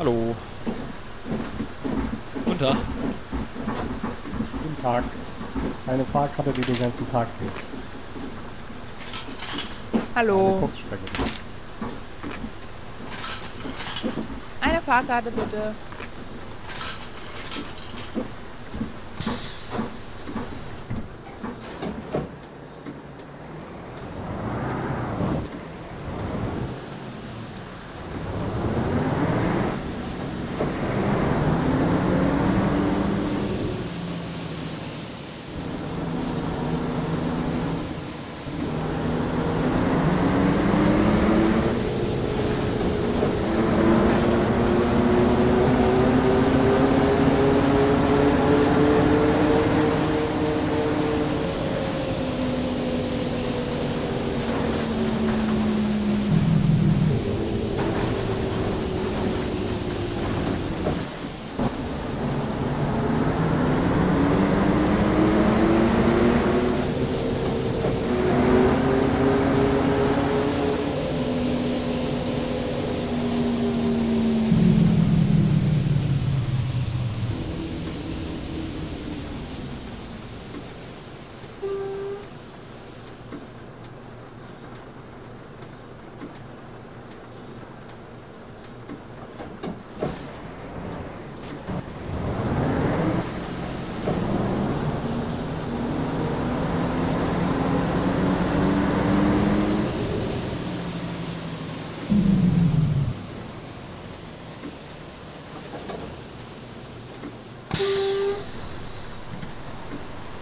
Hallo. Guten Tag. Guten Tag. Eine Fahrkarte, die den ganzen Tag geht. Eine Hallo. Kurzstrecke. Eine Fahrkarte bitte.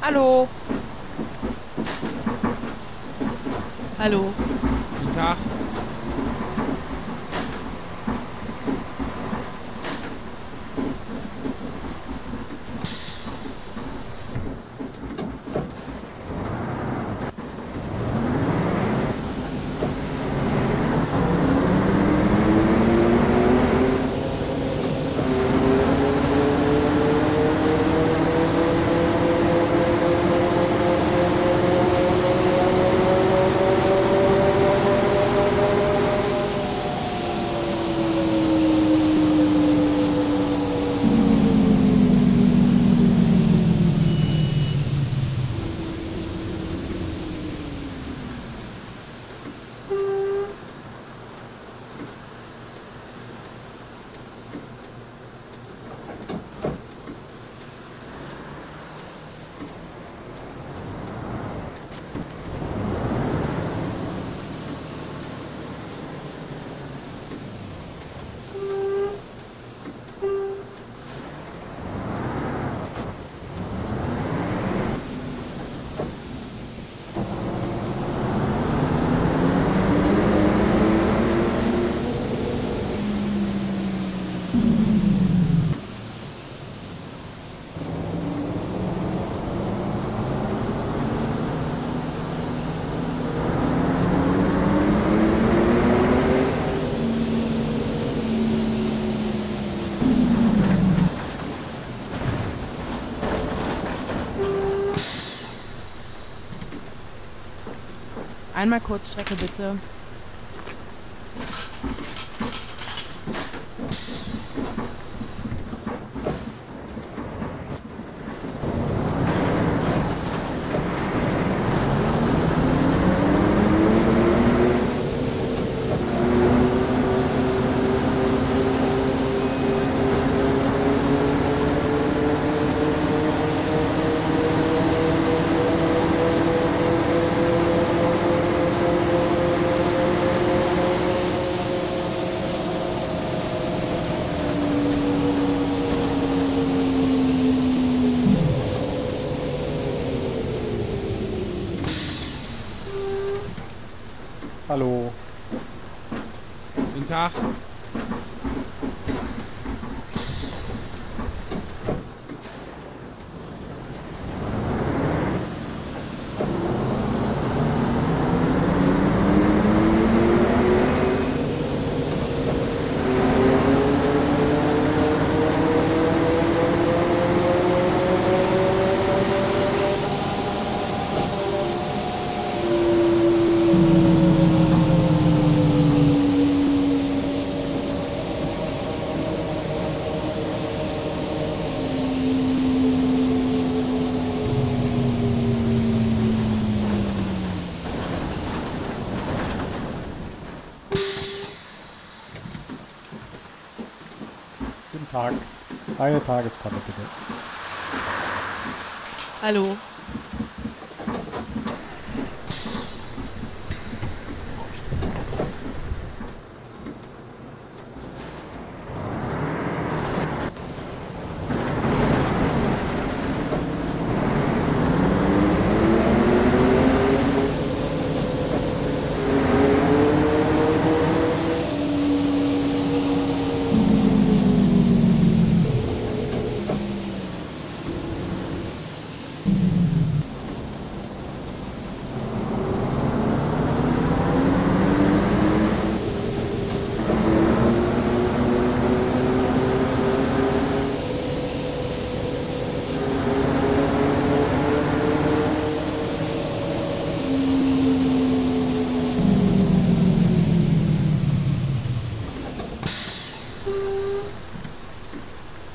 Hallo. Hallo. Guten Tag. Einmal Kurzstrecke bitte. Tag. Eine Tageskarte bitte. Hallo.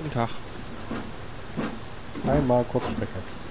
Guten Tag. Einmal Kurzstrecke.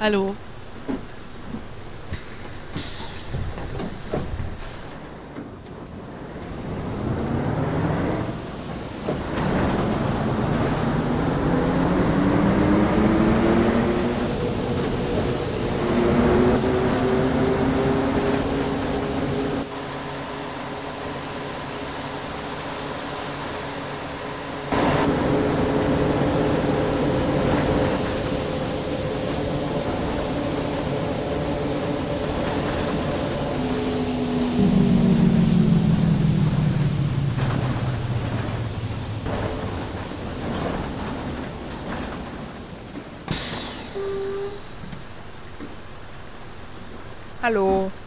Hallo. Hallo.